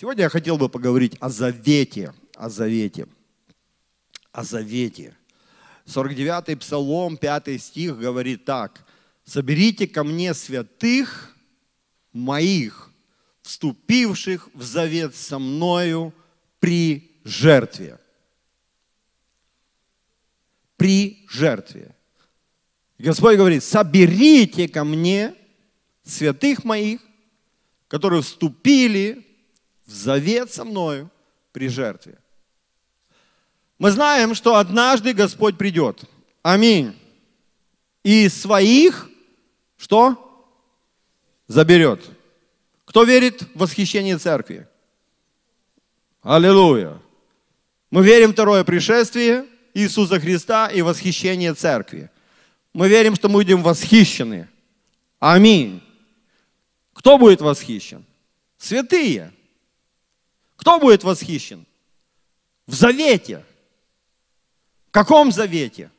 Сегодня я хотел бы поговорить о завете, о завете, о завете. 49-й Псалом, 5 стих говорит так. «Соберите ко мне святых моих, вступивших в завет со мною при жертве». При жертве. Господь говорит, соберите ко мне святых моих, которые вступили в завет со мною при жертве. Мы знаем, что однажды Господь придет. Аминь. И своих что? Заберет. Кто верит в восхищение церкви? Аллилуйя. Мы верим в второе пришествие Иисуса Христа и восхищение церкви. Мы верим, что мы будем восхищены. Аминь. Кто будет восхищен? Святые. Кто будет восхищен? В завете. В каком завете?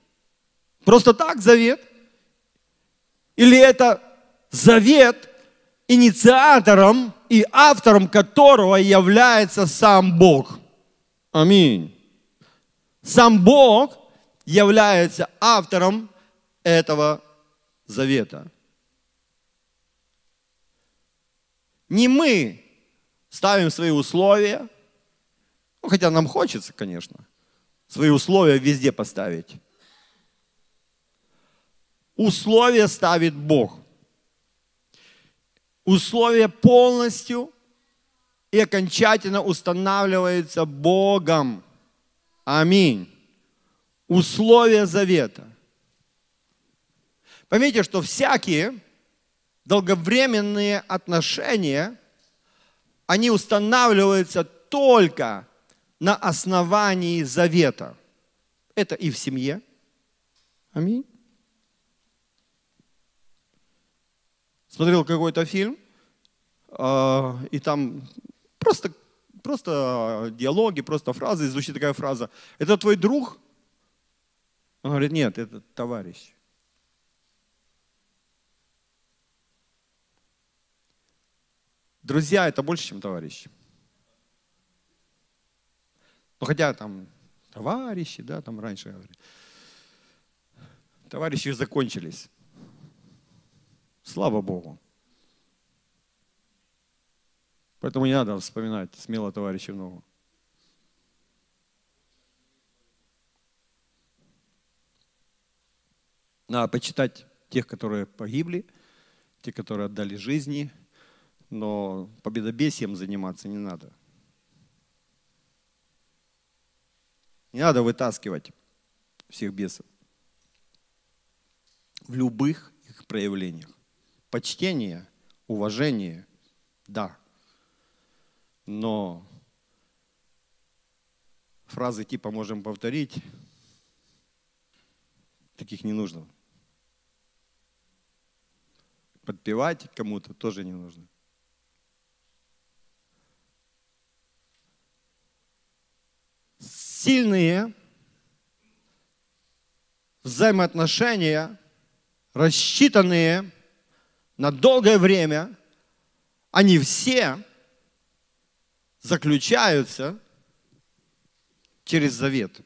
Просто так завет? Или это завет, инициатором и автором которого является сам Бог? Аминь. Сам Бог является автором этого завета. Не мы ставим свои условия, ну, хотя нам хочется, конечно, свои условия везде поставить. Условия ставит Бог. Условия полностью и окончательно устанавливаются Богом. Аминь. Условия завета. Поймите, что всякие долговременные отношения, они устанавливаются только на основании завета. Это и в семье. Аминь. Смотрел какой-то фильм, а, и там просто, просто диалоги, просто фразы, и звучит такая фраза. Это твой друг? Он говорит, нет, это товарищ. Друзья – это больше, чем товарищи. Ну, хотя там товарищи, да, там раньше говорили. Товарищи закончились. Слава Богу. Поэтому не надо вспоминать смело товарища много. Надо почитать тех, которые погибли, те, которые отдали жизни – но победобесием заниматься не надо. Не надо вытаскивать всех бесов в любых их проявлениях. Почтение, уважение, да. Но фразы типа можем повторить, таких не нужно. Подпевать кому-то тоже не нужно. Сильные взаимоотношения, рассчитанные на долгое время, они все заключаются через завет.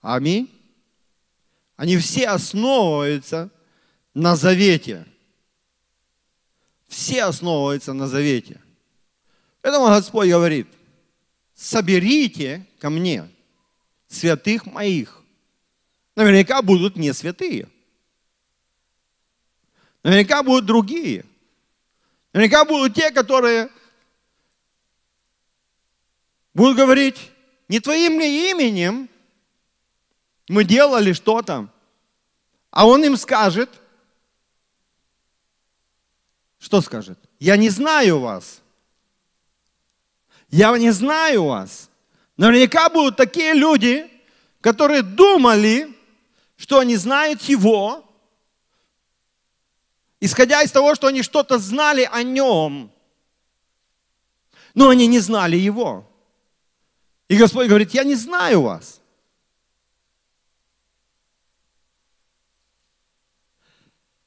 Аминь. Они все основываются на завете. Все основываются на завете. Поэтому Господь говорит – соберите ко мне святых моих. Наверняка будут не святые. Наверняка будут другие. Наверняка будут те, которые будут говорить, не твоим ли именем мы делали что-то. А он им скажет, что скажет? Я не знаю вас. Я не знаю вас. Наверняка будут такие люди, которые думали, что они знают Его, исходя из того, что они что-то знали о Нем, но они не знали Его. И Господь говорит, я не знаю вас.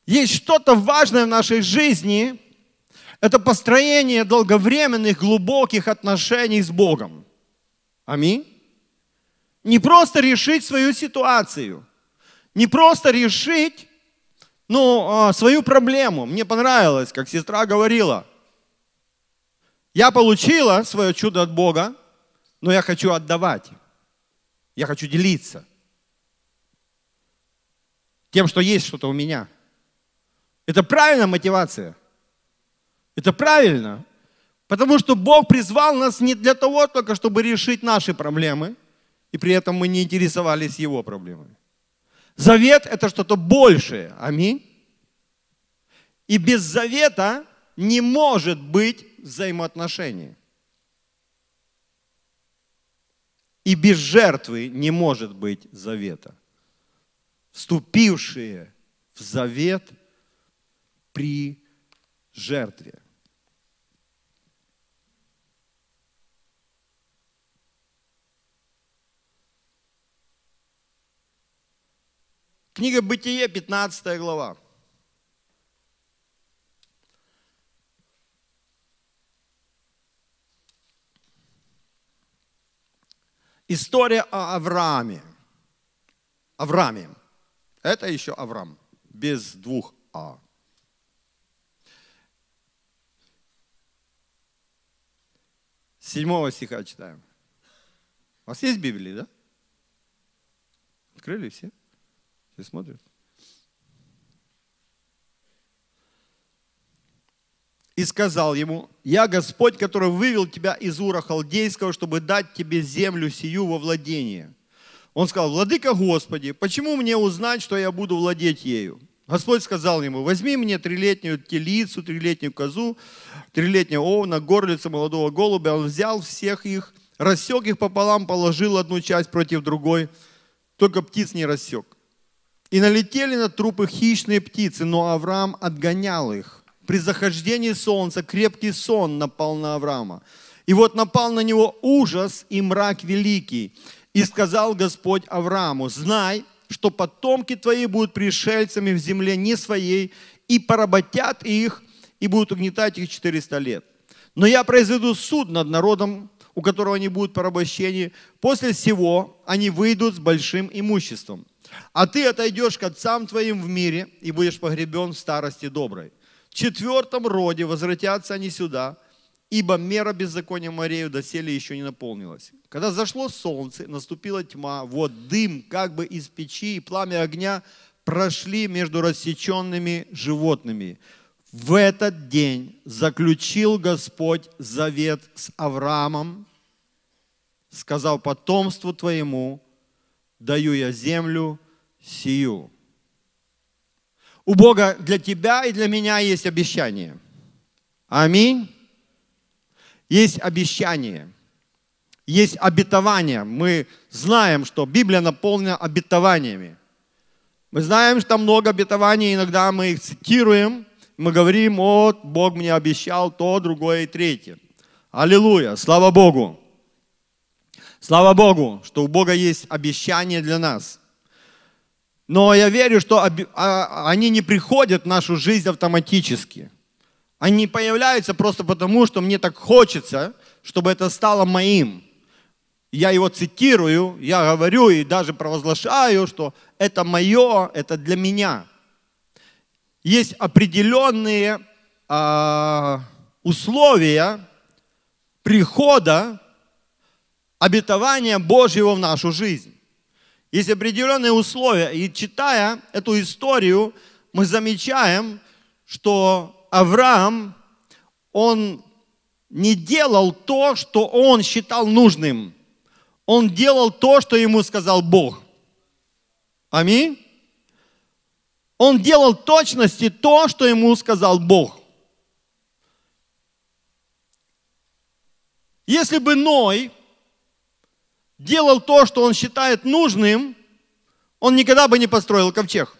Есть что-то важное в нашей жизни, Это построение долговременных, глубоких отношений с Богом. Аминь. Не просто решить свою ситуацию, не просто решить ну, а, свою проблему. Мне понравилось, как сестра говорила. Я получила свое чудо от Бога, но я хочу отдавать. Я хочу делиться тем, что есть что-то у меня. Это правильная мотивация. Это правильно. Потому что Бог призвал нас не для того только, чтобы решить наши проблемы, и при этом мы не интересовались Его проблемами. Завет – это что-то большее. Аминь. И без завета не может быть взаимоотношений. И без жертвы не может быть завета. Вступившие в завет при жертве. Книга Бытие, 15 глава. История о Аврааме. Аврааме. Это еще Авраам, без двух А. Седьмого стиха читаем. У вас есть Библия, да? Открыли все? Все смотрят? и сказал ему, «Я Господь, который вывел тебя из Ура Халдейского, чтобы дать тебе землю сию во владение». Он сказал, «Владыка Господи, почему мне узнать, что я буду владеть ею?» Господь сказал ему, возьми мне трилетнюю телицу, трилетнюю козу, трилетнюю овна, горлица молодого голубя. Он взял всех их, рассек их пополам, положил одну часть против другой, только птиц не рассек. И налетели на трупы хищные птицы, но Авраам отгонял их. При захождении солнца крепкий сон напал на Авраама. И вот напал на него ужас и мрак великий. И сказал Господь Аврааму, знай, что потомки твои будут пришельцами в земле не своей, и поработят их, и будут угнетать их 400 лет. Но я произведу суд над народом, у которого они будут порабощения. После всего они выйдут с большим имуществом. А ты отойдешь к отцам твоим в мире и будешь погребен в старости доброй четвертом роде возвратятся они сюда, ибо мера беззакония Марею доселе еще не наполнилась. Когда зашло солнце, наступила тьма, вот дым как бы из печи и пламя огня прошли между рассеченными животными. В этот день заключил Господь завет с Авраамом, сказал потомству твоему, даю я землю сию. У Бога для тебя и для меня есть обещание. Аминь. Есть обещание. Есть обетование. Мы знаем, что Библия наполнена обетованиями. Мы знаем, что много обетований, иногда мы их цитируем, мы говорим, вот Бог мне обещал то, другое и третье. Аллилуйя, слава Богу. Слава Богу, что у Бога есть обещание для нас – но я верю, что а, они не приходят в нашу жизнь автоматически. Они появляются просто потому, что мне так хочется, чтобы это стало моим. Я его цитирую, я говорю и даже провозглашаю, что это мое, это для меня. Есть определенные э, условия прихода обетования Божьего в нашу жизнь. Есть определенные условия. И читая эту историю, мы замечаем, что Авраам, он не делал то, что он считал нужным. Он делал то, что ему сказал Бог. Аминь. Он делал точности то, что ему сказал Бог. Если бы Ной делал то, что он считает нужным, он никогда бы не построил ковчег.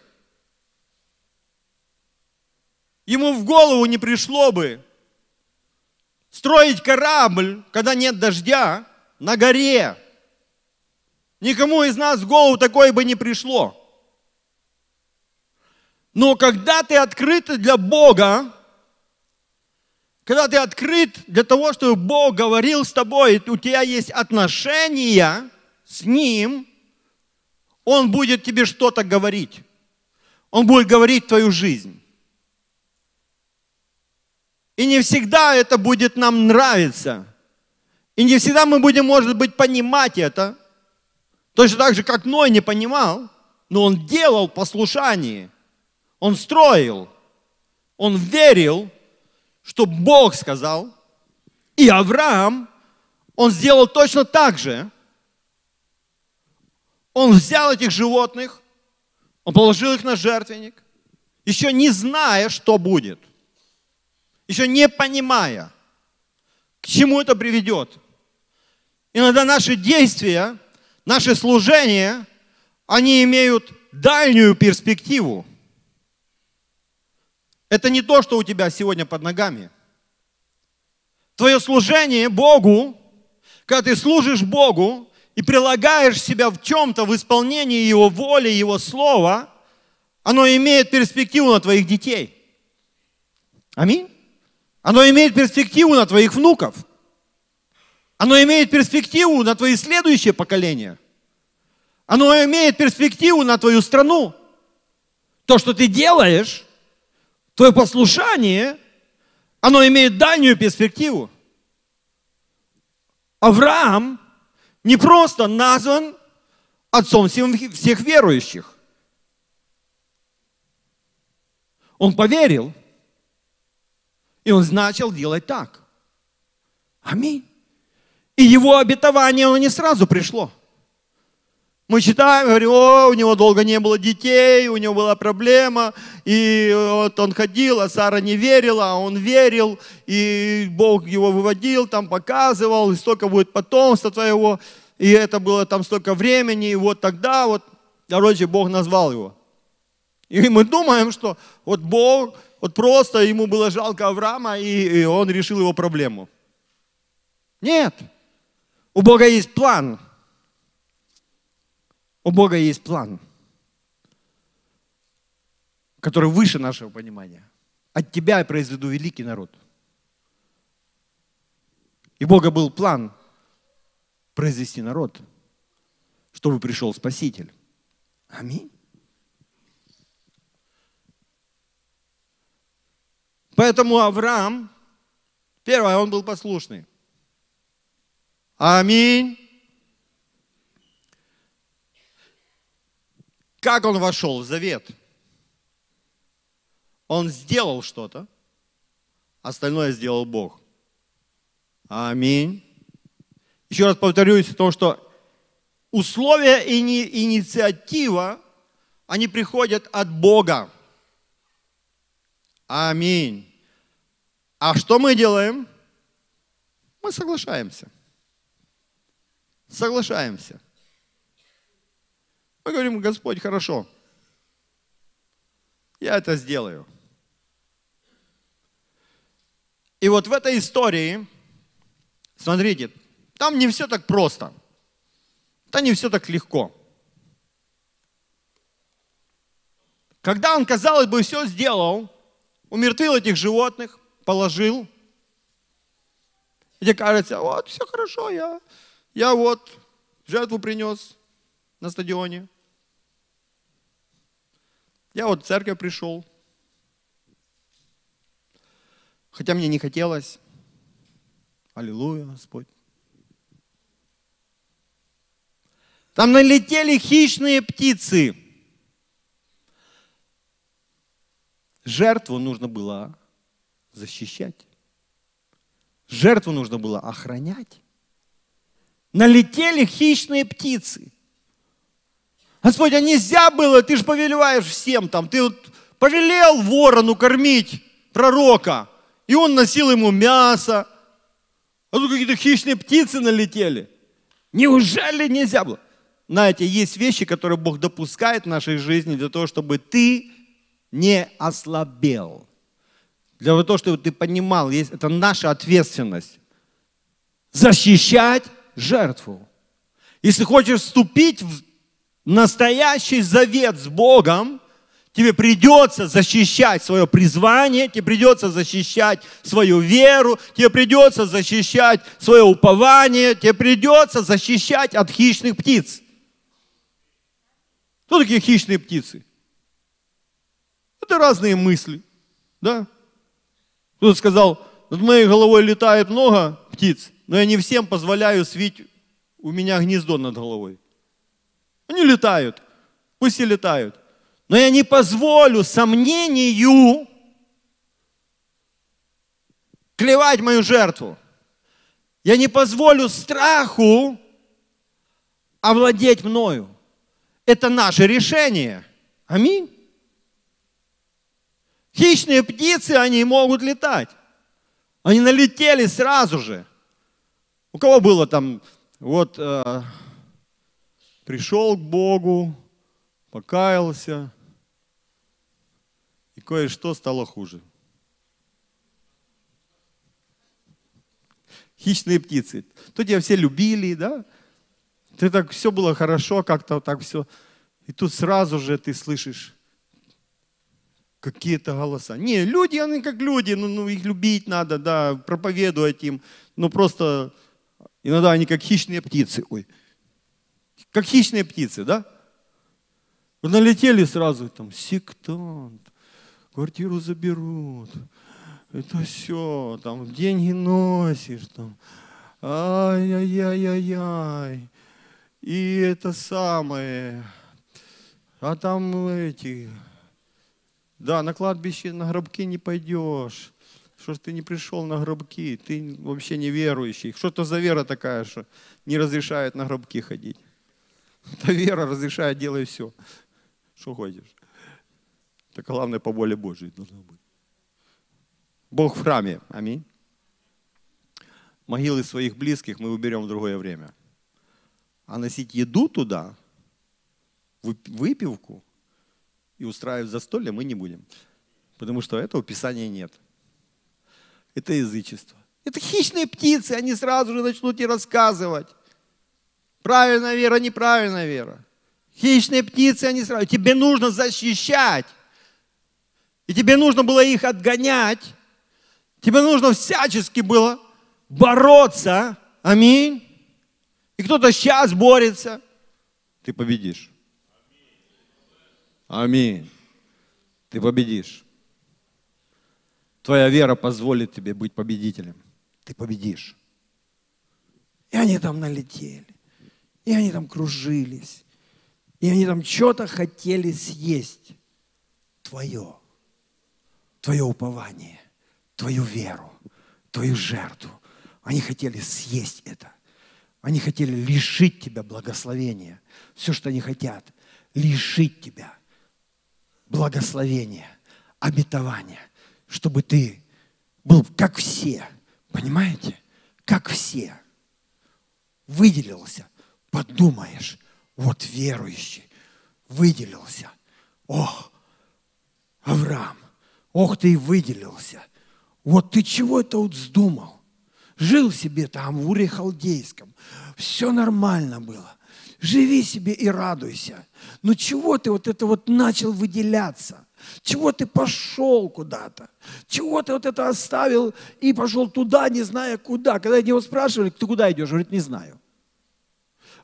Ему в голову не пришло бы строить корабль, когда нет дождя, на горе. Никому из нас в голову такое бы не пришло. Но когда ты открыт для Бога, когда ты открыт для того, чтобы Бог говорил с тобой, у тебя есть отношения с Ним, Он будет тебе что-то говорить. Он будет говорить твою жизнь. И не всегда это будет нам нравиться. И не всегда мы будем, может быть, понимать это. Точно так же, как Ной не понимал, но он делал послушание. Он строил. Он верил, что Бог сказал. И Авраам, он сделал точно так же. Он взял этих животных, он положил их на жертвенник, еще не зная, что будет, еще не понимая, к чему это приведет. Иногда наши действия, наши служения, они имеют дальнюю перспективу. Это не то, что у тебя сегодня под ногами. Твое служение Богу, когда ты служишь Богу, и прилагаешь себя в чем-то в исполнении Его воли, Его слова, оно имеет перспективу на твоих детей. Аминь. Оно имеет перспективу на твоих внуков. Оно имеет перспективу на твои следующие поколения. Оно имеет перспективу на твою страну. То, что ты делаешь, твое послушание, оно имеет дальнюю перспективу. Авраам не просто назван отцом всех верующих. Он поверил, и он начал делать так. Аминь. И его обетование, оно не сразу пришло. Мы читаем, говорим, о, у него долго не было детей, у него была проблема, и вот он ходил, а Сара не верила, а он верил, и Бог его выводил, там показывал, и столько будет потомства твоего, и это было там столько времени, и вот тогда вот, короче, Бог назвал его. И мы думаем, что вот Бог, вот просто ему было жалко Авраама, и, и он решил его проблему. Нет. У Бога есть план. У Бога есть план, который выше нашего понимания. От тебя я произведу великий народ. И Бога был план произвести народ, чтобы пришел Спаситель. Аминь. Поэтому Авраам, первое, он был послушный. Аминь. Как он вошел в завет? Он сделал что-то, остальное сделал Бог. Аминь. Еще раз повторюсь о том, что условия и инициатива, они приходят от Бога. Аминь. А что мы делаем? Мы соглашаемся. Соглашаемся. Мы говорим, Господь, хорошо, я это сделаю. И вот в этой истории, смотрите, там не все так просто. Это не все так легко. Когда он, казалось бы, все сделал, умертвил этих животных, положил, тебе кажется, вот, все хорошо, я, я вот жертву принес на стадионе. Я вот в церковь пришел. Хотя мне не хотелось. Аллилуйя, Господь. Там налетели хищные птицы. Жертву нужно было защищать. Жертву нужно было охранять. Налетели хищные птицы. Господь, а нельзя было, ты же повелеваешь всем там. Ты вот повелел ворону кормить пророка, и он носил ему мясо. А тут какие-то хищные птицы налетели. Неужели нельзя было? Знаете, есть вещи, которые Бог допускает в нашей жизни для того, чтобы ты не ослабел. Для того, чтобы ты понимал, есть, это наша ответственность. Защищать жертву. Если хочешь вступить в настоящий завет с Богом, Тебе придется защищать свое призвание, тебе придется защищать свою веру, тебе придется защищать свое упование, тебе придется защищать от хищных птиц. Кто такие хищные птицы? Это разные мысли, да? Кто-то сказал, над моей головой летает много птиц, но я не всем позволяю свить у меня гнездо над головой. Они летают, пусть и летают. Но я не позволю сомнению клевать мою жертву. Я не позволю страху овладеть мною. Это наше решение. Аминь. Хищные птицы, они могут летать. Они налетели сразу же. У кого было там, вот, э, пришел к Богу, покаялся, и кое-что стало хуже. Хищные птицы. То тебя все любили, да? Ты так, все было хорошо, как-то так все. И тут сразу же ты слышишь какие-то голоса. Не, люди, они как люди, ну, ну их любить надо, да, проповедовать им. Ну просто иногда они как хищные птицы. Ой, как хищные птицы, да? Налетели сразу, там, сектант, квартиру заберут, это все, там, деньги носишь, там, ай-яй-яй-яй-яй, и это самое, а там эти, да, на кладбище на гробки не пойдешь, что ж ты не пришел на гробки, ты вообще не верующий, что то за вера такая, что не разрешает на гробки ходить. Эта вера разрешает, делай все, что хочешь. Так главное, по воле Божьей должно быть. Бог в храме. Аминь. Могилы своих близких мы уберем в другое время. А носить еду туда, выпивку и устраивать застолье мы не будем. Потому что этого Писания нет. Это язычество. Это хищные птицы, они сразу же начнут тебе рассказывать. Правильная вера, неправильная вера. Хищные птицы, они сразу. Тебе нужно защищать. И тебе нужно было их отгонять. Тебе нужно всячески было бороться. Аминь. И кто-то сейчас борется. Ты победишь. Аминь. Ты победишь. Твоя вера позволит тебе быть победителем. Ты победишь. И они там налетели. И они там кружились. И они там что-то хотели съесть. Твое твое упование, твою веру, твою жертву. Они хотели съесть это. Они хотели лишить тебя благословения. Все, что они хотят, лишить тебя благословения, обетования, чтобы ты был как все. Понимаете? Как все. Выделился. Подумаешь, вот верующий выделился. Ох, Авраам, Ох, ты и выделился. Вот ты чего это вот вздумал? Жил себе там в Уре Халдейском. Все нормально было. Живи себе и радуйся. Но чего ты вот это вот начал выделяться? Чего ты пошел куда-то? Чего ты вот это оставил и пошел туда, не зная куда? Когда его спрашивали, ты куда идешь? Говорит, не знаю.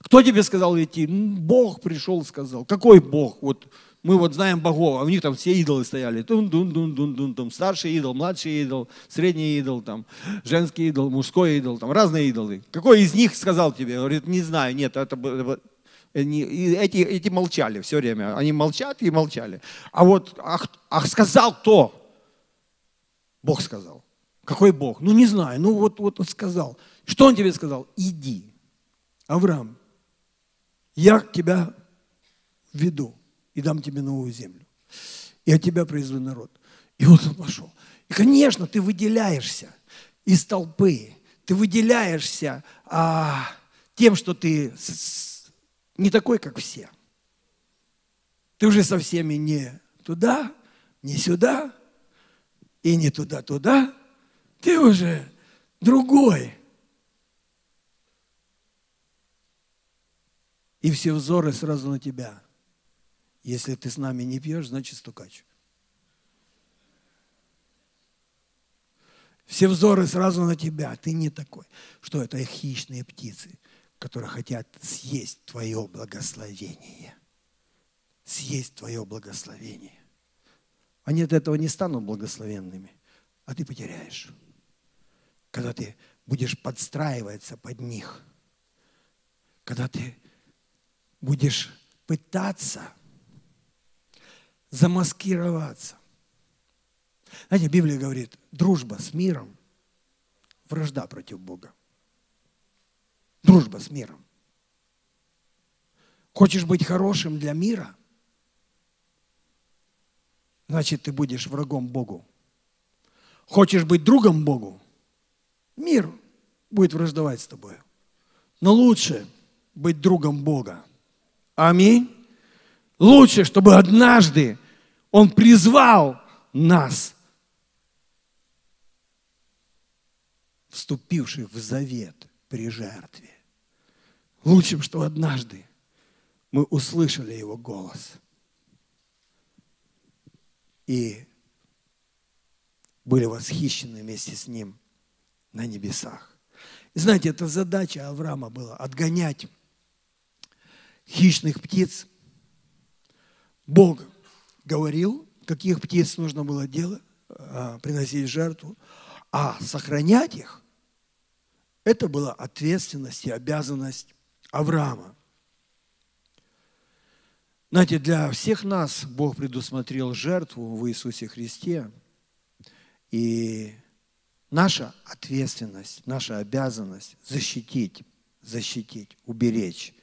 Кто тебе сказал идти? Бог пришел, сказал. Какой Бог? Вот мы вот знаем богов, а у них там все идолы стояли. Тун -дун старший идол, младший идол, средний идол, там, женский идол, мужской идол, там разные идолы. Какой из них сказал тебе? Говорит, не знаю, нет, это эти, эти молчали все время. Они молчат и молчали. А вот, а, а сказал кто? Бог сказал. Какой Бог? Ну не знаю, ну вот, вот он сказал. Что он тебе сказал? Иди, Авраам, я тебя веду и дам тебе новую землю. И от тебя произведу народ. И вот он пошел. И, конечно, ты выделяешься из толпы. Ты выделяешься а, тем, что ты с, не такой, как все. Ты уже со всеми не туда, не сюда, и не туда-туда. Ты уже другой. И все взоры сразу на тебя – Если ты с нами не пьешь, значит стукач. Все взоры сразу на тебя. Ты не такой. Что это хищные птицы, которые хотят съесть твое благословение. Съесть твое благословение. Они от этого не станут благословенными, а ты потеряешь. Когда ты будешь подстраиваться под них. Когда ты будешь пытаться замаскироваться. Знаете, Библия говорит, дружба с миром, вражда против Бога. Дружба с миром. Хочешь быть хорошим для мира? Значит, ты будешь врагом Богу. Хочешь быть другом Богу? Мир будет враждовать с тобой. Но лучше быть другом Бога. Аминь. Лучше, чтобы однажды Он призвал нас, вступивших в завет при жертве. Лучше, что однажды мы услышали Его голос и были восхищены вместе с Ним на небесах. И знаете, эта задача Авраама была отгонять хищных птиц. Бог говорил, каких птиц нужно было делать, приносить жертву, а сохранять их – это была ответственность и обязанность Авраама. Знаете, для всех нас Бог предусмотрел жертву в Иисусе Христе. И наша ответственность, наша обязанность защитить, защитить, уберечь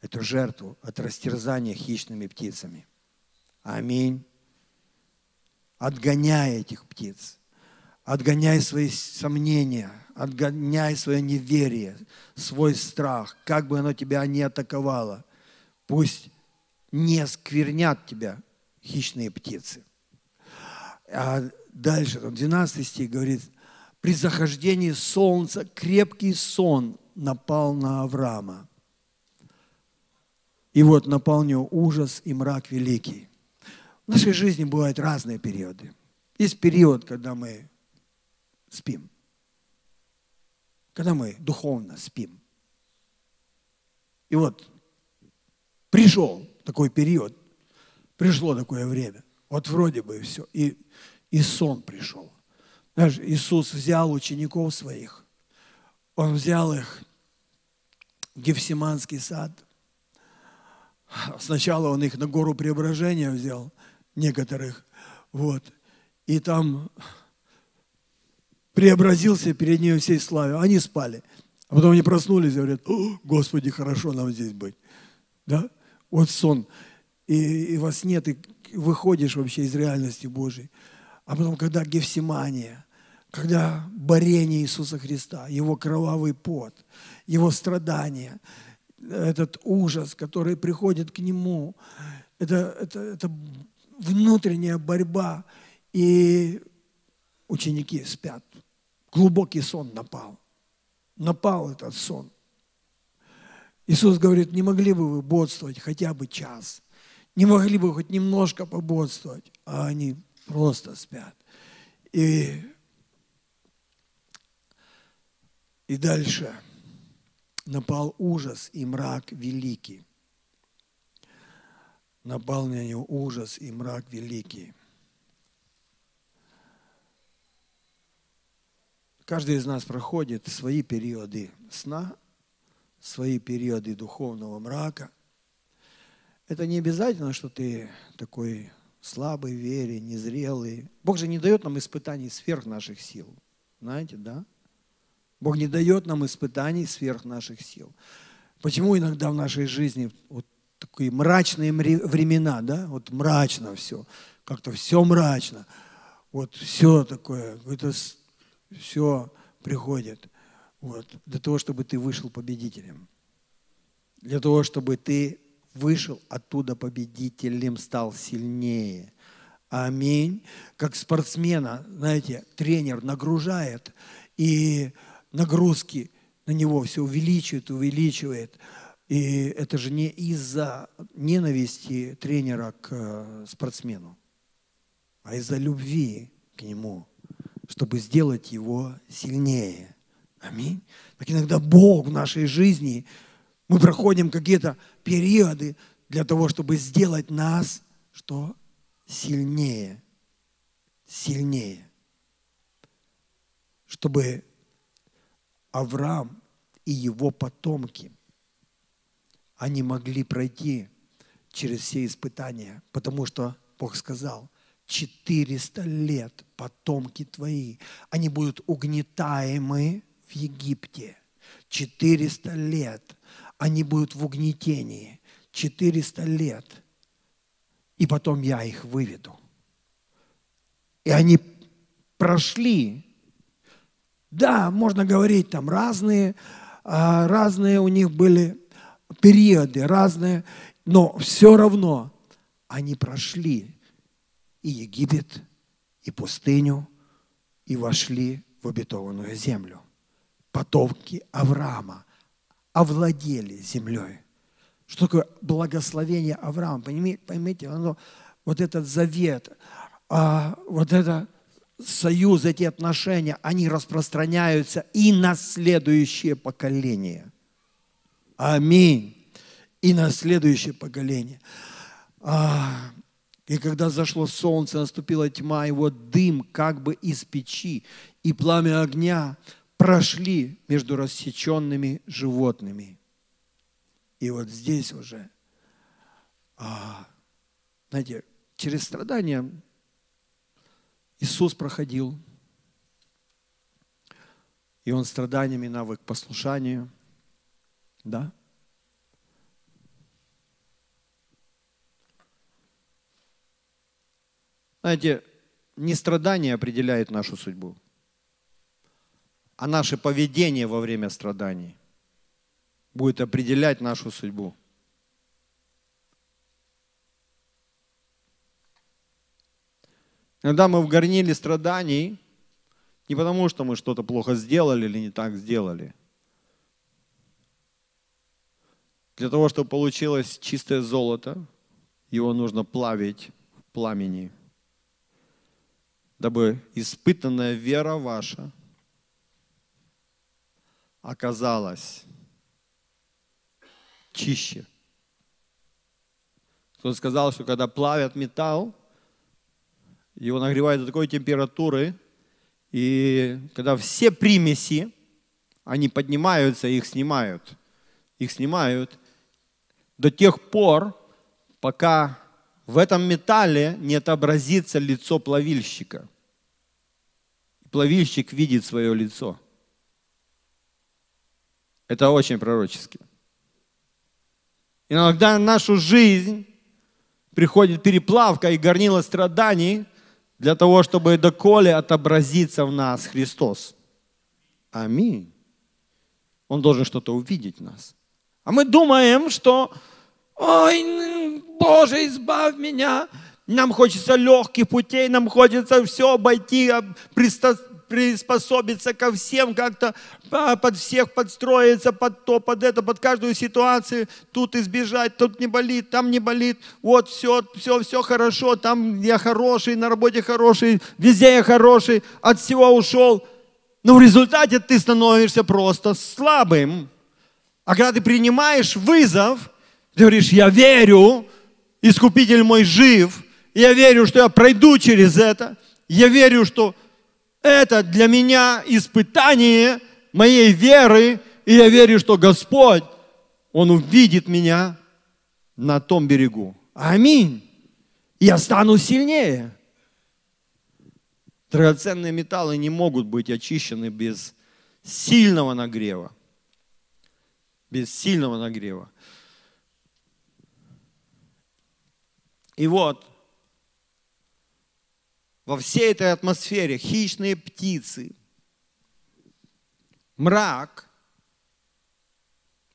эту жертву от растерзания хищными птицами. Аминь. Отгоняй этих птиц. Отгоняй свои сомнения, отгоняй свое неверие, свой страх, как бы оно тебя не атаковало. Пусть не сквернят тебя хищные птицы. А дальше, 12 стих говорит, при захождении солнца крепкий сон напал на Авраама. И вот напал него ужас и мрак великий. В нашей жизни бывают разные периоды. Есть период, когда мы спим. Когда мы духовно спим. И вот пришел такой период, пришло такое время. Вот вроде бы все. И, и сон пришел. Знаешь, Иисус взял учеников своих, Он взял их в Гефсиманский сад. Сначала Он их на гору преображения взял, некоторых, вот. И там преобразился перед ними всей славе. Они спали. А потом они проснулись и говорят, Господи, хорошо нам здесь быть. Да? Вот сон. И, и во сне ты выходишь вообще из реальности Божьей. А потом, когда Гефсимания, когда борение Иисуса Христа, Его кровавый пот, Его страдания, этот ужас, который приходит к Нему, это, это, это внутренняя борьба, и ученики спят. Глубокий сон напал. Напал этот сон. Иисус говорит, не могли бы вы бодствовать хотя бы час? Не могли бы хоть немножко пободствовать? А они просто спят. И, и дальше напал ужас и мрак великий. Напал на него ужас и мрак великий. Каждый из нас проходит свои периоды сна – свои периоды духовного мрака. Это не обязательно, что ты такой слабый в вере, незрелый. Бог же не дает нам испытаний сверх наших сил. Знаете, да? Бог не дает нам испытаний сверх наших сил. Почему иногда в нашей жизни вот такие мрачные времена, да, вот мрачно все, как-то все мрачно, вот все такое, это все приходит. Вот, для того, чтобы ты вышел победителем. Для того, чтобы ты вышел оттуда победителем, стал сильнее. Аминь. Как спортсмена, знаете, тренер нагружает, и нагрузки на него все увеличивает, увеличивает. И это же не из-за ненависти тренера к э, спортсмену, а из-за любви к нему, чтобы сделать его сильнее. Аминь. Так иногда Бог в нашей жизни, мы проходим какие-то периоды для того, чтобы сделать нас что? Сильнее. Сильнее. Чтобы Авраам и его потомки, они могли пройти через все испытания, потому что Бог сказал, 400 лет потомки твои, они будут угнетаемы в Египте. 400 лет они будут в угнетении. 400 лет. И потом я их выведу. И они прошли. Да, можно говорить, там разные, а, разные у них были периоды, разные, но все равно они прошли и Египет, и пустыню, и вошли в обетованную землю потомки Авраама овладели землей. Что такое благословение Авраама? Поймите, поймите оно, вот этот завет, а, вот это союз, эти отношения, они распространяются и на следующее поколение. Аминь. И на следующее поколение. А, и когда зашло солнце, наступила тьма, и вот дым как бы из печи, и пламя огня прошли между рассеченными животными. И вот здесь уже, а, знаете, через страдания Иисус проходил, и Он страданиями навык послушанию, да? Знаете, не страдание определяет нашу судьбу – а наше поведение во время страданий будет определять нашу судьбу. Иногда мы в горниле страданий не потому, что мы что-то плохо сделали или не так сделали. Для того, чтобы получилось чистое золото, его нужно плавить в пламени, дабы испытанная вера ваша оказалась чище. Кто сказал, что когда плавят металл, его нагревают до такой температуры, и когда все примеси, они поднимаются, их снимают. Их снимают до тех пор, пока в этом металле не отобразится лицо плавильщика. Плавильщик видит свое лицо – это очень пророчески. Иногда в нашу жизнь приходит переплавка и горнило страданий для того, чтобы доколе отобразиться в нас Христос. Аминь. Он должен что-то увидеть в нас. А мы думаем, что «Ой, Боже, избавь меня!» Нам хочется легких путей, нам хочется все обойти, приспособиться ко всем, как-то а, под всех подстроиться, под то, под это, под каждую ситуацию, тут избежать, тут не болит, там не болит, вот все, все, все хорошо, там я хороший, на работе хороший, везде я хороший, от всего ушел. Но в результате ты становишься просто слабым. А когда ты принимаешь вызов, ты говоришь, я верю, Искупитель мой жив, я верю, что я пройду через это, я верю, что это для меня испытание моей веры, и я верю, что Господь, Он увидит меня на том берегу. Аминь. Я стану сильнее. Драгоценные металлы не могут быть очищены без сильного нагрева. Без сильного нагрева. И вот, во всей этой атмосфере хищные птицы, мрак,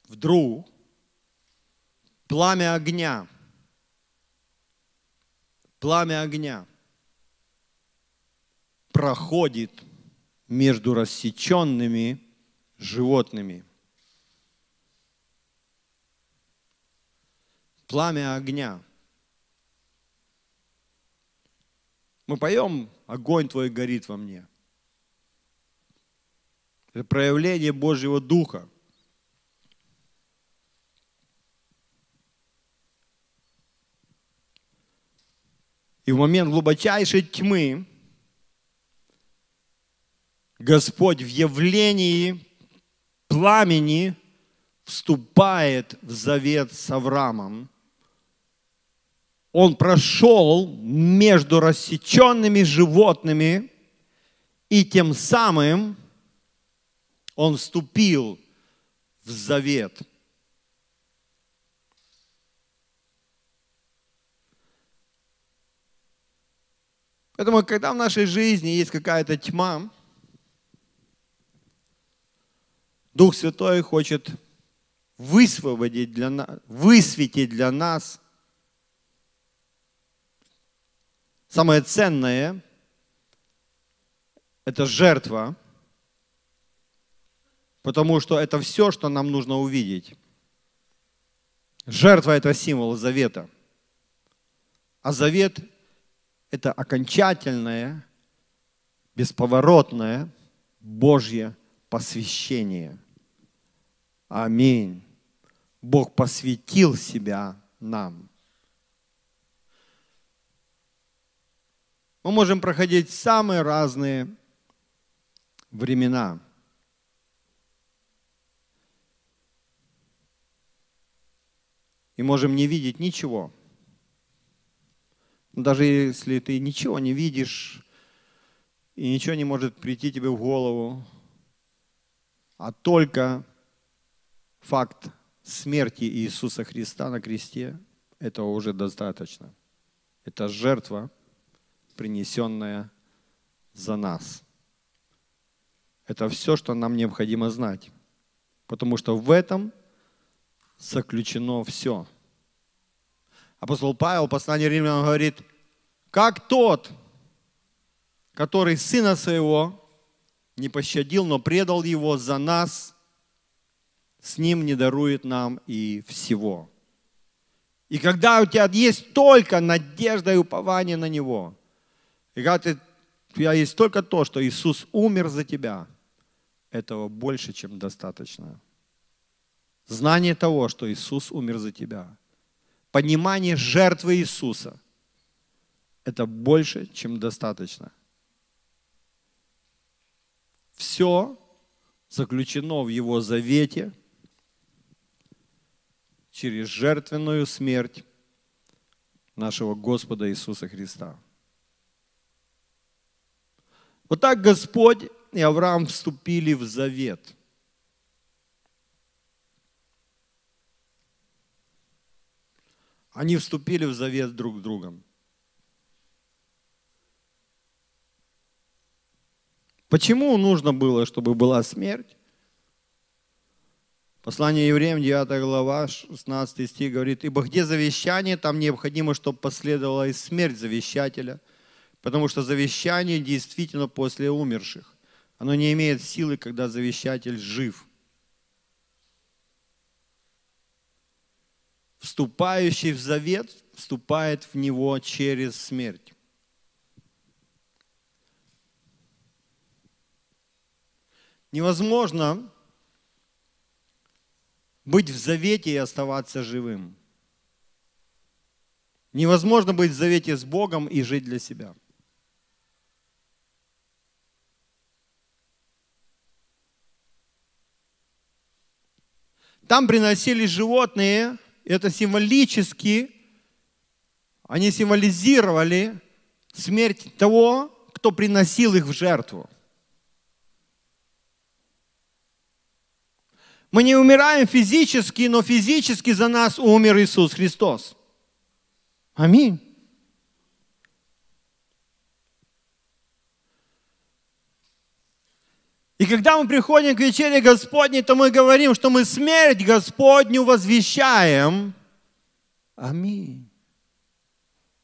вдруг. Пламя огня, пламя огня. Проходит между рассеченными животными. пламя огня. Мы поем «Огонь твой горит во мне». Это проявление Божьего Духа. И в момент глубочайшей тьмы Господь в явлении пламени вступает в завет с Авраамом. Он прошел между рассеченными животными, и тем самым он вступил в завет. Поэтому, когда в нашей жизни есть какая-то тьма, Дух Святой хочет высвободить для нас, высветить для нас самое ценное – это жертва, потому что это все, что нам нужно увидеть. Жертва – это символ завета. А завет – это окончательное, бесповоротное Божье посвящение. Аминь. Бог посвятил себя нам. Мы можем проходить самые разные времена. И можем не видеть ничего. Даже если ты ничего не видишь, и ничего не может прийти тебе в голову, а только факт смерти Иисуса Христа на кресте, этого уже достаточно. Это жертва, принесенная за нас. Это все, что нам необходимо знать. Потому что в этом заключено все. Апостол Павел, послание римлянам говорит, как тот, который сына своего не пощадил, но предал его за нас, с ним не дарует нам и всего. И когда у тебя есть только надежда и упование на Него, и когда ты, у тебя есть только то, что Иисус умер за тебя, этого больше, чем достаточно. Знание того, что Иисус умер за тебя, понимание жертвы Иисуса, это больше, чем достаточно – все заключено в Его завете через жертвенную смерть нашего Господа Иисуса Христа. Вот так Господь и Авраам вступили в завет. Они вступили в завет друг с другом. Почему нужно было, чтобы была смерть? Послание евреям, 9 глава, 16 стих говорит, «Ибо где завещание, там необходимо, чтобы последовала и смерть завещателя, потому что завещание действительно после умерших. Оно не имеет силы, когда завещатель жив». Вступающий в завет вступает в него через смерть. Невозможно быть в завете и оставаться живым. Невозможно быть в завете с Богом и жить для себя. Там приносили животные, это символически, они символизировали смерть того, кто приносил их в жертву. Мы не умираем физически, но физически за нас умер Иисус Христос. Аминь. И когда мы приходим к вечере Господней, то мы говорим, что мы смерть Господню возвещаем. Аминь.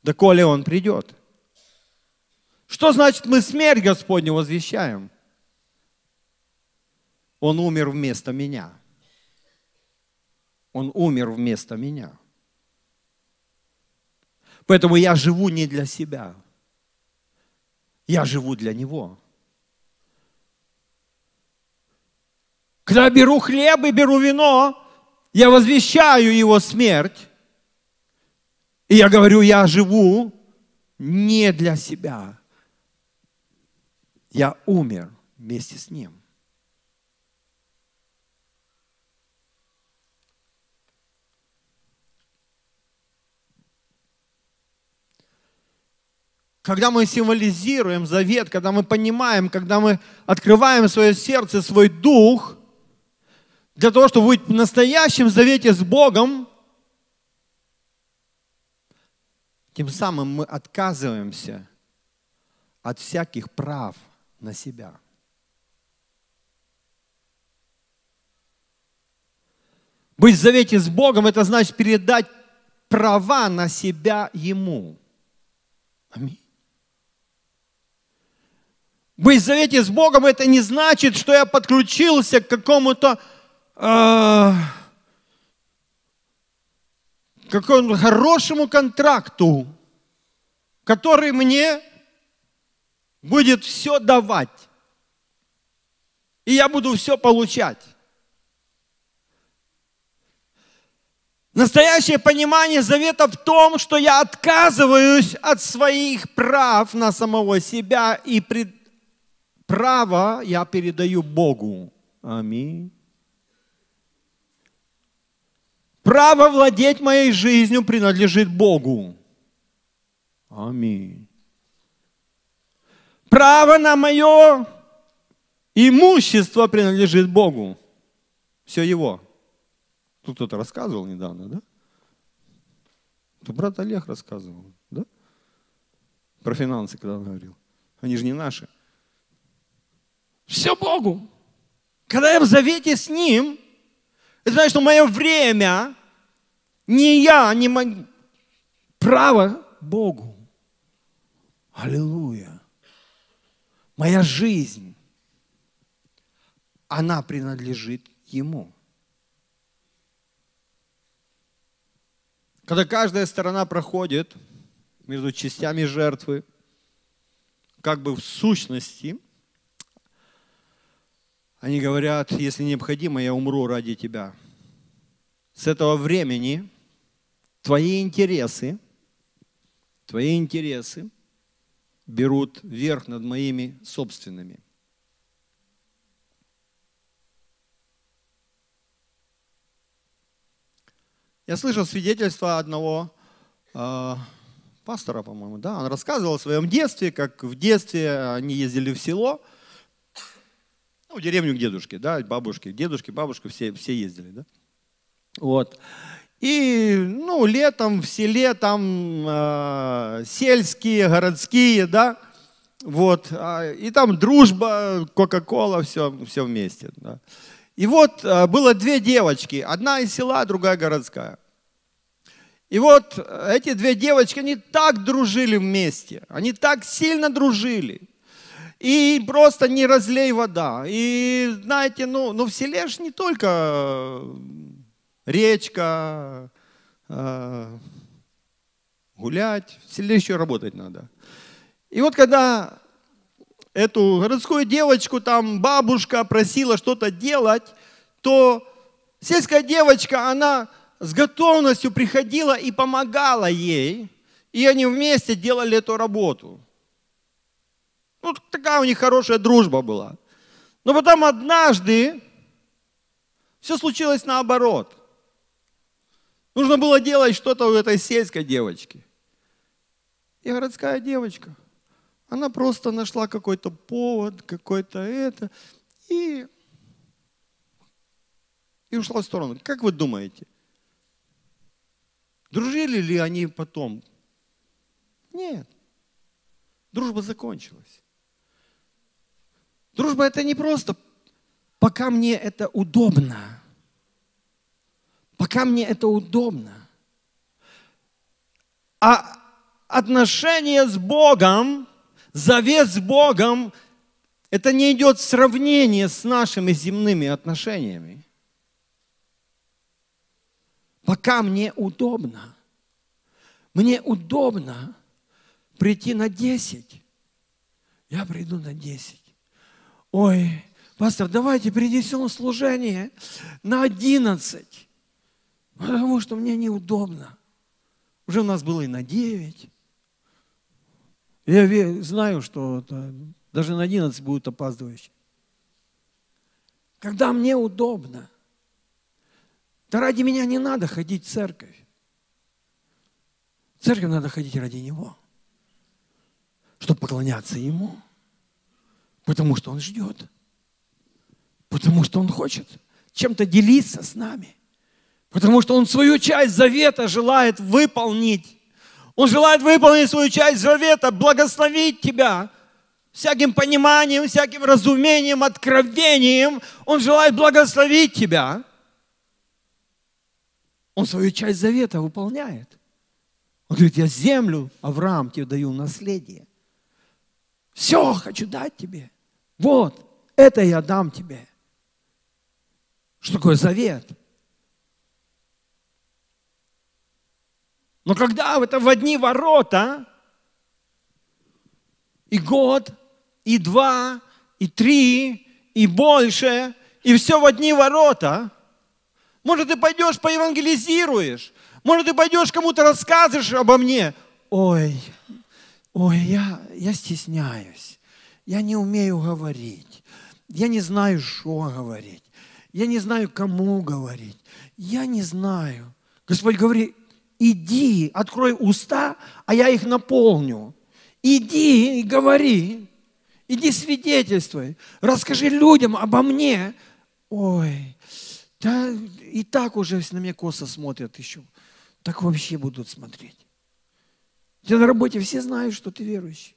Доколе Он придет. Что значит мы смерть Господню возвещаем? Он умер вместо меня. Он умер вместо меня. Поэтому я живу не для себя. Я живу для Него. Когда беру хлеб и беру вино, я возвещаю Его смерть. И я говорю, я живу не для себя. Я умер вместе с Ним. когда мы символизируем завет, когда мы понимаем, когда мы открываем свое сердце, свой дух, для того, чтобы быть в настоящем завете с Богом, тем самым мы отказываемся от всяких прав на себя. Быть в завете с Богом – это значит передать права на себя Ему. Аминь. Быть в завете с Богом это не значит, что я подключился к какому-то э, какому хорошему контракту, который мне будет все давать. И я буду все получать. Настоящее понимание завета в том, что я отказываюсь от своих прав на самого себя и пред, право я передаю Богу. Аминь. Право владеть моей жизнью принадлежит Богу. Аминь. Право на мое имущество принадлежит Богу. Все его. Тут кто-то рассказывал недавно, да? Это брат Олег рассказывал, да? Про финансы, когда он говорил. Они же не наши. Все Богу. Когда я в завете с Ним, это значит, что мое время, не я, не мое право Богу. Аллилуйя. Моя жизнь, она принадлежит Ему. Когда каждая сторона проходит между частями жертвы, как бы в сущности – они говорят, если необходимо, я умру ради тебя. С этого времени твои интересы, твои интересы берут верх над моими собственными. Я слышал свидетельство одного э, пастора, по-моему, да, он рассказывал о своем детстве, как в детстве они ездили в село – ну, деревню к дедушке, да, бабушке, дедушке, бабушка, все, все ездили, да. Вот. И, ну, летом в селе там э, сельские, городские, да, вот, э, и там дружба, Кока-Кола, все, все вместе, да. И вот э, было две девочки, одна из села, другая городская. И вот эти две девочки, они так дружили вместе, они так сильно дружили. И просто не разлей вода. И знаете, ну, ну в селе же не только э, речка, э, гулять, в селе еще работать надо. И вот когда эту городскую девочку там бабушка просила что-то делать, то сельская девочка, она с готовностью приходила и помогала ей, и они вместе делали эту работу. Ну, такая у них хорошая дружба была. Но потом однажды все случилось наоборот. Нужно было делать что-то у этой сельской девочки. И городская девочка, она просто нашла какой-то повод, какой-то это, и, и ушла в сторону. Как вы думаете, дружили ли они потом? Нет. Дружба закончилась. Дружба это не просто, пока мне это удобно. Пока мне это удобно. А отношения с Богом, завет с Богом, это не идет сравнение с нашими земными отношениями. Пока мне удобно. Мне удобно прийти на 10. Я приду на 10. Ой, пастор, давайте перенесем служение на 11. Потому что мне неудобно. Уже у нас было и на 9. Я знаю, что даже на 11 будут опаздывающие. Когда мне удобно, то ради меня не надо ходить в церковь. В церковь надо ходить ради Него, чтобы поклоняться Ему, потому что Он ждет, потому что Он хочет чем-то делиться с нами, потому что Он свою часть завета желает выполнить. Он желает выполнить свою часть завета, благословить тебя всяким пониманием, всяким разумением, откровением. Он желает благословить тебя. Он свою часть завета выполняет. Он говорит, я землю, Авраам, тебе даю наследие. Все хочу дать тебе. Вот, это я дам тебе. Что такое завет? Но когда это в одни ворота, и год, и два, и три, и больше, и все в одни ворота, может, ты пойдешь поевангелизируешь, может, ты пойдешь кому-то рассказываешь обо мне. Ой, ой, я, я стесняюсь. Я не умею говорить. Я не знаю, что говорить. Я не знаю, кому говорить. Я не знаю. Господь говорит, иди, открой уста, а я их наполню. Иди и говори. Иди свидетельствуй. Расскажи людям обо мне. Ой, да и так уже на меня косо смотрят еще так вообще будут смотреть. Тебя на работе все знают, что ты верующий.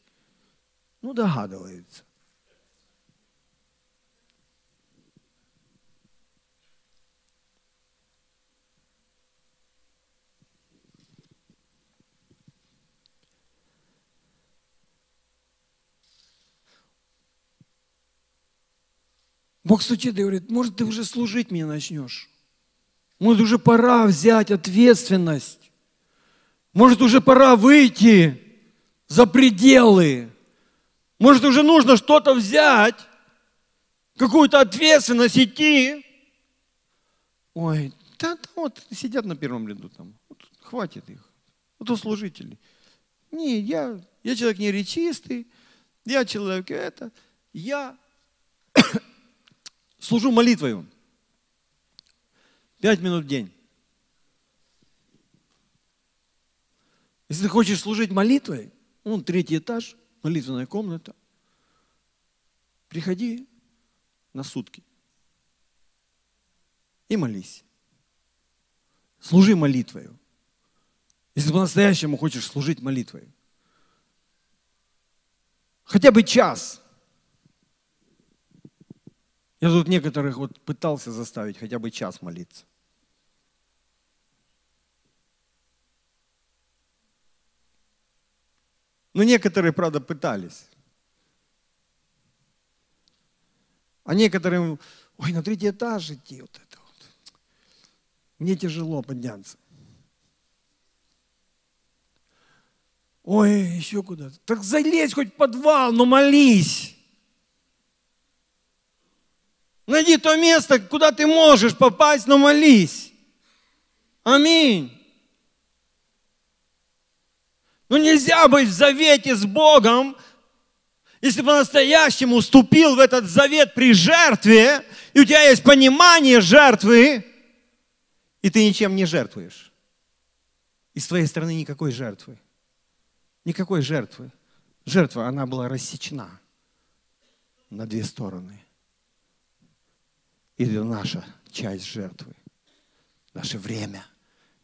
Ну, догадываются. Бог стучит и говорит, может, ты уже служить мне начнешь. Может, уже пора взять ответственность. Может, уже пора выйти за пределы. Может, уже нужно что-то взять, какую-то ответственность идти. Ой, да, да вот сидят на первом ряду там. Вот, хватит их. Вот у служителей. Не, я, я человек не речистый, я человек это. Я служу молитвою. Пять минут в день. Если ты хочешь служить молитвой, он третий этаж, молитвенная комната, приходи на сутки и молись. Служи молитвою. Если по-настоящему хочешь служить молитвой. Хотя бы час. Я тут некоторых вот пытался заставить хотя бы час молиться. Но некоторые, правда, пытались. А некоторым, ой, на третий этаж идти, вот это вот. Мне тяжело подняться. Ой, еще куда-то. Так залезь хоть в подвал, но молись. Найди то место, куда ты можешь попасть, но молись. Аминь. Ну, нельзя быть в завете с Богом, если по-настоящему вступил в этот завет при жертве, и у тебя есть понимание жертвы, и ты ничем не жертвуешь. И с твоей стороны никакой жертвы. Никакой жертвы. Жертва, она была рассечена на две стороны. И наша часть жертвы. Наше время,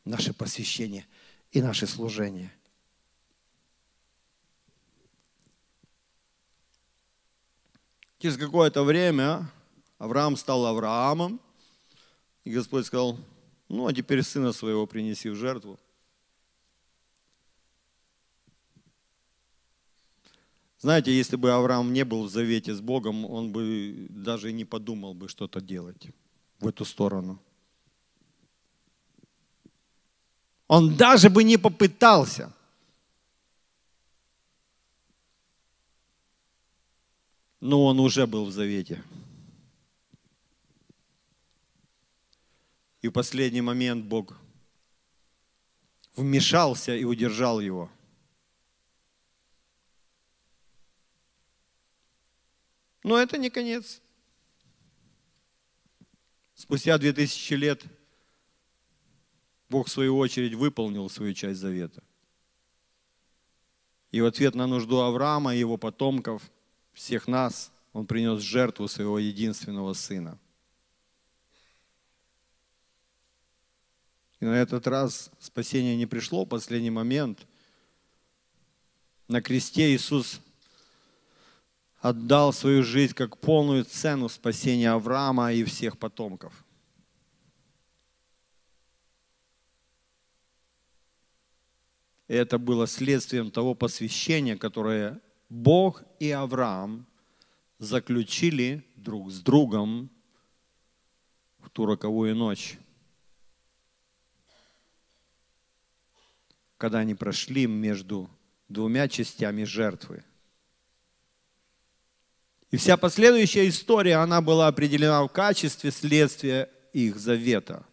наше посвящение и наше служение. Через какое-то время Авраам стал Авраамом, и Господь сказал, ну а теперь сына своего принеси в жертву. Знаете, если бы Авраам не был в завете с Богом, он бы даже и не подумал бы что-то делать в эту сторону. Он даже бы не попытался. Но он уже был в завете. И в последний момент Бог вмешался и удержал его. Но это не конец. Спустя две тысячи лет Бог в свою очередь выполнил свою часть завета. И в ответ на нужду Авраама и его потомков, всех нас, он принес жертву своего единственного сына – И на этот раз спасение не пришло в последний момент. На кресте Иисус отдал свою жизнь как полную цену спасения Авраама и всех потомков. Это было следствием того посвящения, которое Бог и Авраам заключили друг с другом в ту роковую ночь. когда они прошли между двумя частями жертвы. И вся последующая история, она была определена в качестве следствия их завета.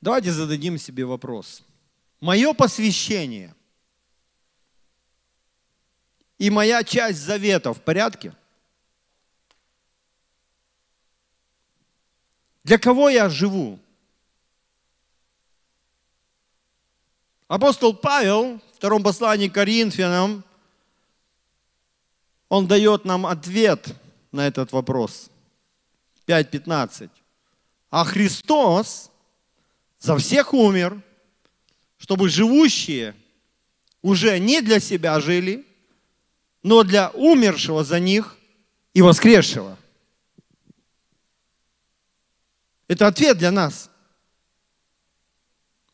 Давайте зададим себе вопрос. Мое посвящение и моя часть завета в порядке? Для кого я живу? Апостол Павел в втором послании к Коринфянам, он дает нам ответ на этот вопрос. 5.15. А Христос за всех умер, чтобы живущие уже не для себя жили, но для умершего за них и воскресшего. Это ответ для нас –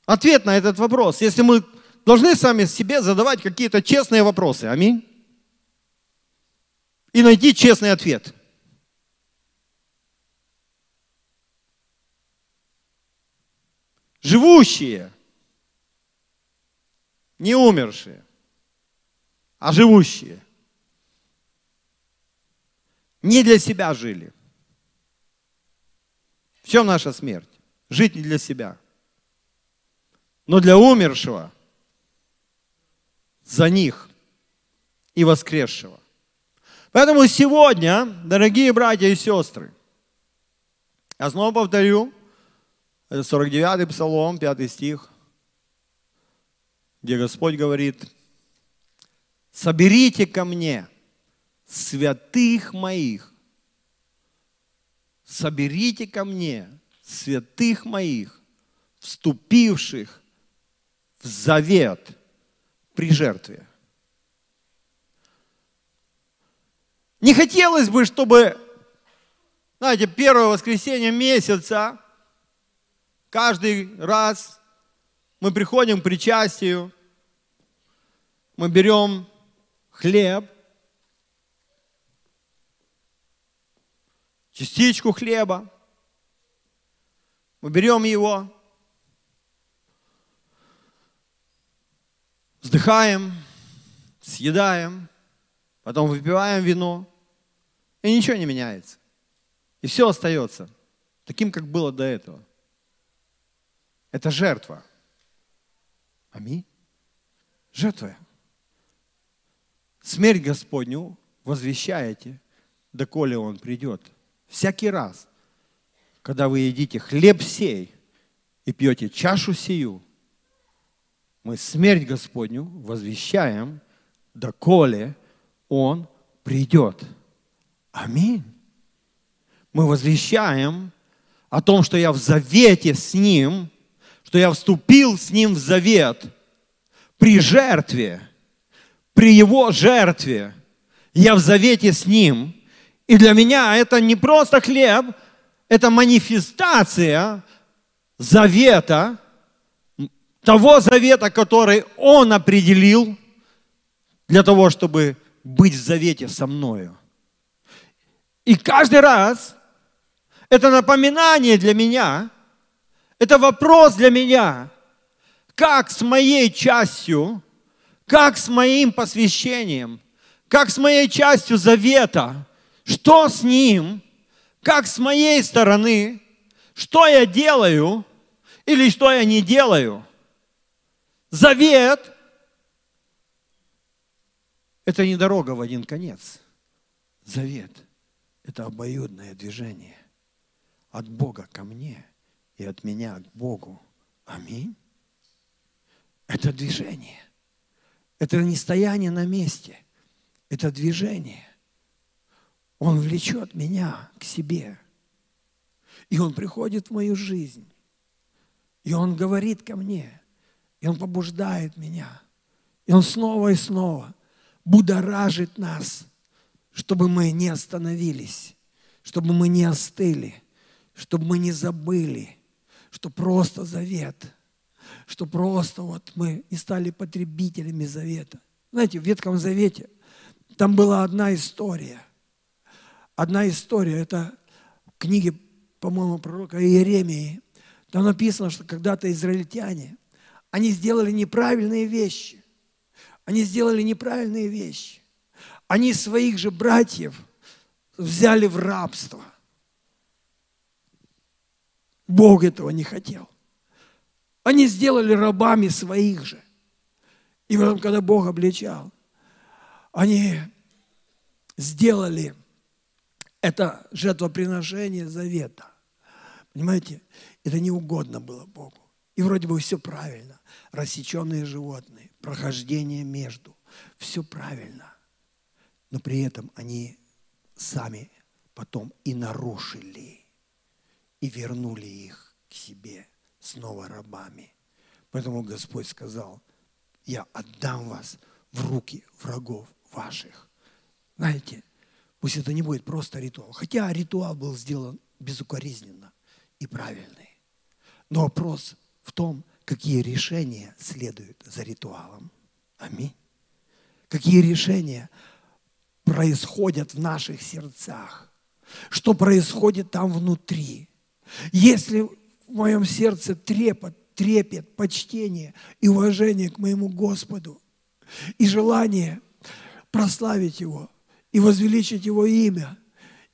ответ на этот вопрос, если мы должны сами себе задавать какие-то честные вопросы. Аминь. И найти честный ответ. Живущие, не умершие, а живущие. Не для себя жили. В чем наша смерть? Жить не для себя – но для умершего за них и воскресшего. Поэтому сегодня, дорогие братья и сестры, я снова повторю, это 49-й Псалом, 5 стих, где Господь говорит, соберите ко мне святых моих, соберите ко мне святых моих, вступивших в завет при жертве. Не хотелось бы, чтобы, знаете, первое воскресенье месяца, каждый раз мы приходим к причастию, мы берем хлеб, частичку хлеба, мы берем его, вздыхаем, съедаем, потом выпиваем вино, и ничего не меняется. И все остается таким, как было до этого. Это жертва. Аминь. Жертва. Смерть Господню возвещаете, доколе Он придет. Всякий раз, когда вы едите хлеб сей и пьете чашу сию, мы смерть Господню возвещаем, доколе Он придет. Аминь. Мы возвещаем о том, что я в завете с Ним, что я вступил с Ним в завет при жертве, при Его жертве. Я в завете с Ним. И для меня это не просто хлеб, это манифестация завета, того завета, который Он определил для того, чтобы быть в завете со мною. И каждый раз это напоминание для меня, Это вопрос для меня. Как с моей частью, как с моим посвящением, как с моей частью завета, что с ним, как с моей стороны, что я делаю или что я не делаю. Завет – это не дорога в один конец. Завет – это обоюдное движение от Бога ко мне и от меня к Богу. Аминь. Это движение. Это не стояние на месте. Это движение. Он влечет меня к себе. И Он приходит в мою жизнь. И Он говорит ко мне. И Он побуждает меня. И Он снова и снова будоражит нас, чтобы мы не остановились, чтобы мы не остыли, чтобы мы не забыли, что просто завет, что просто вот мы не стали потребителями завета. Знаете, в Ветхом Завете там была одна история. Одна история, это в книге, по-моему, пророка Иеремии. Там написано, что когда-то израильтяне, они сделали неправильные вещи. Они сделали неправильные вещи. Они своих же братьев взяли в рабство. Бог этого не хотел. Они сделали рабами своих же. И потом, когда Бог обличал, они сделали это жертвоприношение завета. Понимаете? Это не угодно было Богу. И вроде бы все правильно. Рассеченные животные, прохождение между. Все правильно. Но при этом они сами потом и нарушили, и вернули их к себе снова рабами. Поэтому Господь сказал, я отдам вас в руки врагов ваших. Знаете, пусть это не будет просто ритуал. Хотя ритуал был сделан безукоризненно и правильный. Но вопрос в том, какие решения следуют за ритуалом. Аминь. Какие решения происходят в наших сердцах. Что происходит там внутри. Если в моем сердце трепет, трепет, почтение и уважение к моему Господу, и желание прославить Его, и возвеличить Его имя,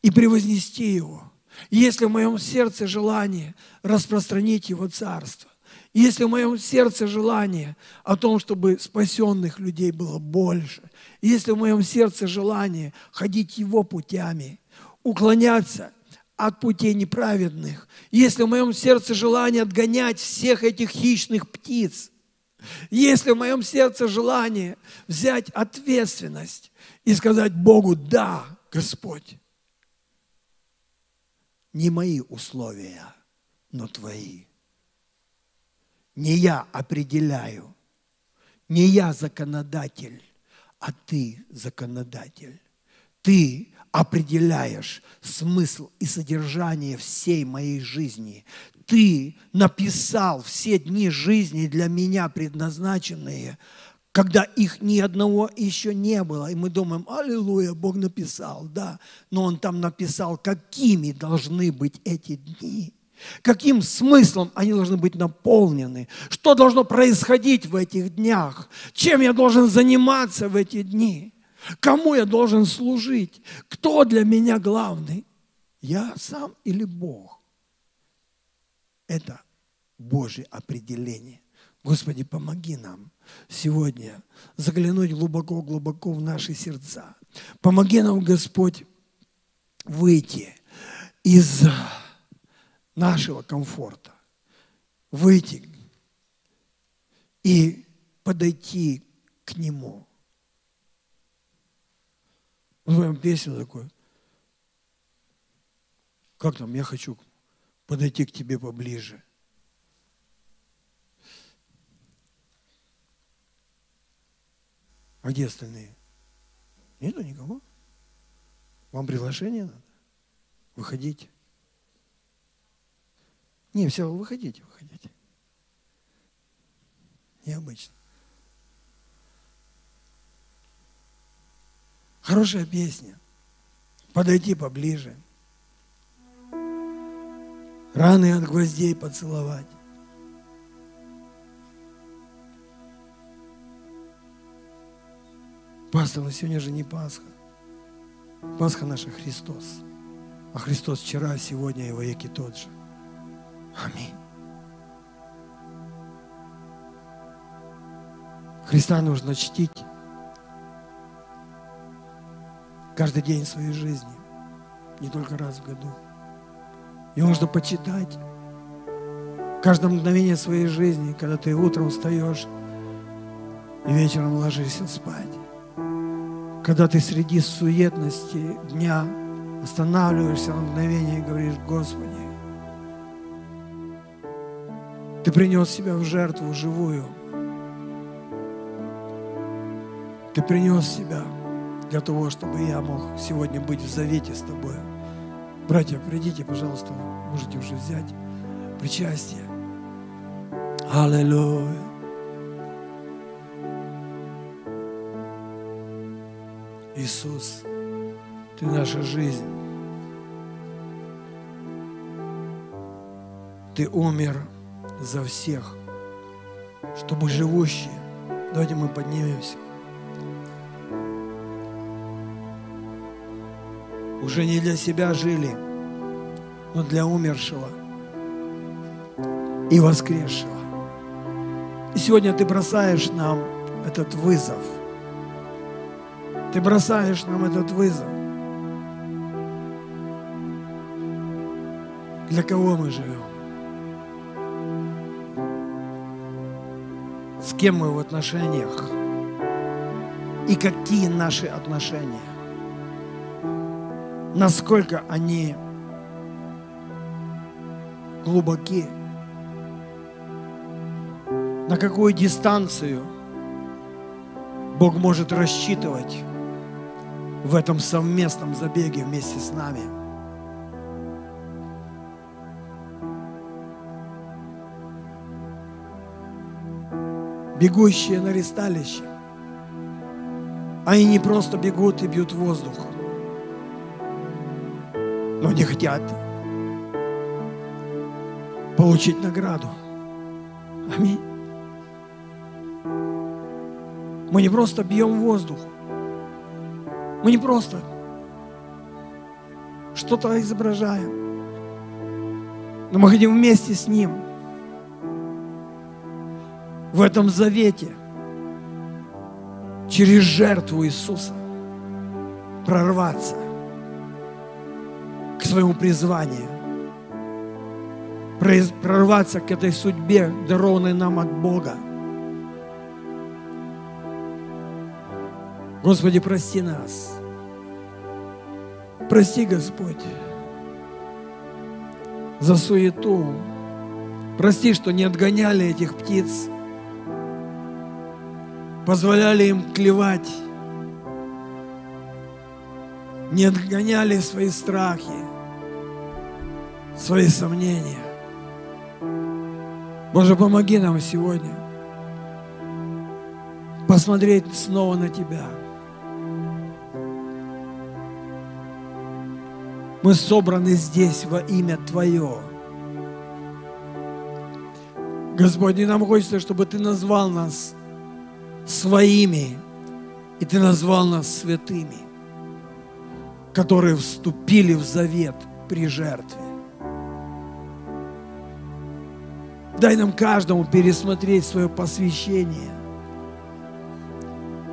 и превознести Его. Если в моем сердце желание распространить Его Царство, если в моем сердце желание о том, чтобы спасенных людей было больше, если в моем сердце желание ходить Его путями, уклоняться от путей неправедных, если в моем сердце желание отгонять всех этих хищных птиц, если в моем сердце желание взять ответственность и сказать Богу, да, Господь, не мои условия, но Твои. Не я определяю, не я законодатель, а Ты законодатель. Ты определяешь смысл и содержание всей моей жизни. Ты написал все дни жизни для меня предназначенные, когда их ни одного еще не было. И мы думаем, аллилуйя, Бог написал, да. Но Он там написал, какими должны быть эти дни. Каким смыслом они должны быть наполнены? Что должно происходить в этих днях? Чем я должен заниматься в эти дни? Кому я должен служить? Кто для меня главный? Я сам или Бог? Это Божье определение. Господи, помоги нам сегодня заглянуть глубоко-глубоко в наши сердца. Помоги нам, Господь, выйти из нашего комфорта, выйти и подойти к Нему. Мы поем песню такую. Как там? Я хочу подойти к тебе поближе. А где остальные? Нету никого? Вам приглашение надо? Выходите. Не, все, выходите, выходите. Необычно. Хорошая песня. Подойди поближе. Раны от гвоздей поцеловать. Пастор, но сегодня же не Пасха. Пасха наша Христос. А Христос вчера, сегодня и веки тот же. Аминь. Христа нужно чтить каждый день своей жизни, не только раз в году. Его нужно почитать каждое мгновение своей жизни, когда ты утром встаешь и вечером ложишься спать. Когда ты среди суетности дня останавливаешься на мгновение и говоришь, Господи, Ты принес себя в жертву живую. Ты принес себя для того, чтобы я мог сегодня быть в завете с Тобой. Братья, придите, пожалуйста, можете уже взять причастие. Аллилуйя. Иисус, Ты наша жизнь. Ты умер за всех, чтобы живущие, давайте мы поднимемся, уже не для себя жили, но для умершего и воскресшего. И сегодня ты бросаешь нам этот вызов. Ты бросаешь нам этот вызов. Для кого мы живем? С кем мы в отношениях? И какие наши отношения? Насколько они глубоки, на какую дистанцию Бог может рассчитывать в этом совместном забеге вместе с нами. Бегущие на ресталище, они не просто бегут и бьют воздух – но не хотят получить награду. Аминь. Мы не просто бьем воздух. Мы не просто что-то изображаем. Но мы хотим вместе с Ним в этом завете через жертву Иисуса прорваться – своему призванию, прорваться к этой судьбе, дарованной нам от Бога. Господи, прости нас. Прости, Господь, за суету. Прости, что не отгоняли этих птиц, позволяли им клевать, не отгоняли свои страхи, свои сомнения. Боже, помоги нам сегодня посмотреть снова на Тебя. Мы собраны здесь во имя Твое. Господь, и нам хочется, чтобы Ты назвал нас своими, и Ты назвал нас святыми, которые вступили в завет при жертве. Дай нам каждому пересмотреть свое посвящение,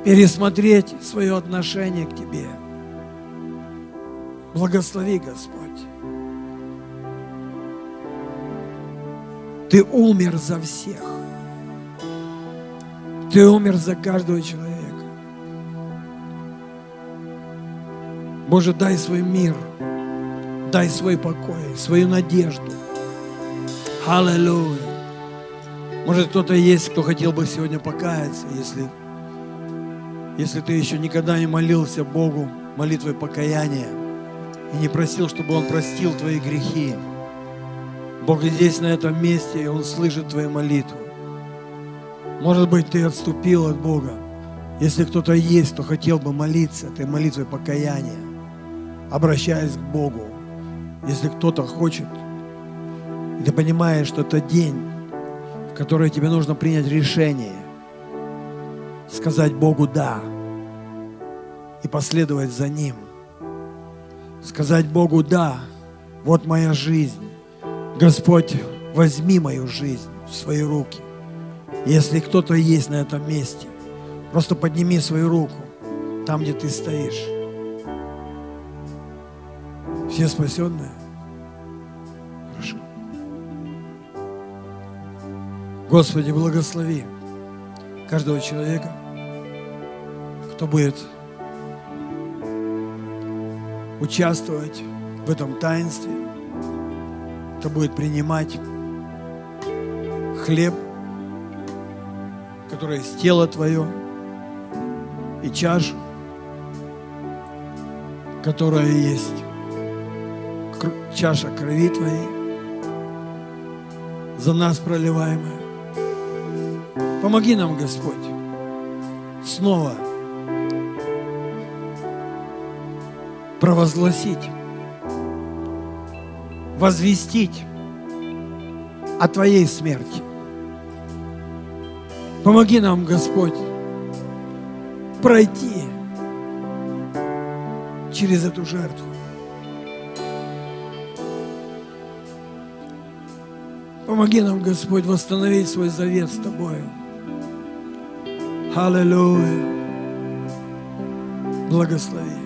пересмотреть свое отношение к Тебе. Благослови, Господь. Ты умер за всех. Ты умер за каждого человека. Боже, дай свой мир, дай свой покой, свою надежду. Аллилуйя. Может, кто-то есть, кто хотел бы сегодня покаяться, если, если ты еще никогда не молился Богу молитвой покаяния и не просил, чтобы Он простил твои грехи. Бог здесь, на этом месте, и Он слышит твою молитву. Может быть, ты отступил от Бога. Если кто-то есть, кто хотел бы молиться этой молитвой покаяния, обращаясь к Богу. Если кто-то хочет И ты понимаешь, что это день, в который тебе нужно принять решение, сказать Богу «да» и последовать за Ним. Сказать Богу «да», вот моя жизнь. Господь, возьми мою жизнь в свои руки. Если кто-то есть на этом месте, просто подними свою руку там, где ты стоишь. Все спасенные? Господи, благослови каждого человека, кто будет участвовать в этом таинстве, кто будет принимать хлеб, который есть тело Твое, и чашу, которая есть чаша крови Твоей, за нас проливаемая. Помоги нам, Господь, снова провозгласить, возвестить о Твоей смерти. Помоги нам, Господь, пройти через эту жертву. Помоги нам, Господь, восстановить свой завет с Тобою. Аллилуйя. Благослови.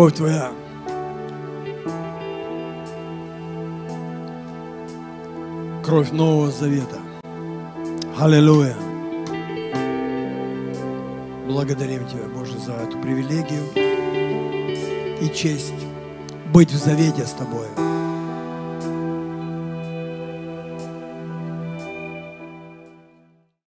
Кровь Твоя. Кровь Нового Завета. Аллилуйя. Благодарим Тебя, Боже, за эту привилегию и честь быть в завете с Тобой.